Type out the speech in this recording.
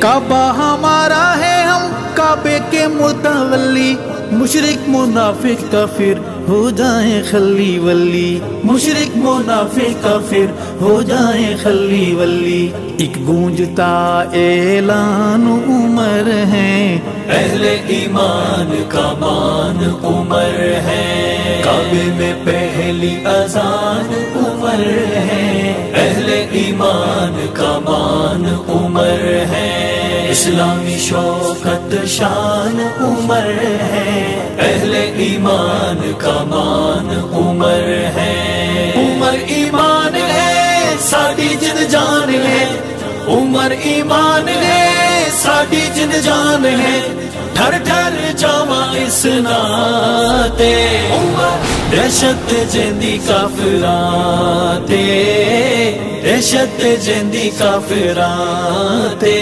کعبہ ہمارا ہے ہم کعبے کے متولی، مشرق منافق کافر ہو جائیں خلی ولی۔ مشرق منافق کافر ہو جائیں خلی ولی۔ ایک گونجتا اعلان عمر ہے۔ اہل ایمان کا مان عمر ہے۔ کعبے میں پہلی اذان عمر ہے۔ اہل ایمان کا مان عمر ہے۔ اسلامی شوکت شان عمر ہے۔ اہل ایمان کا مان عمر ہے۔ عمر ایمان ہے ساڈی جد جان ہے۔ عمر ایمان ہے ساڈی جد جان ہے۔ ٹھر ٹھر جاوا اس ناتے دہشت جندی کافران تے دہشت جندی کافران تے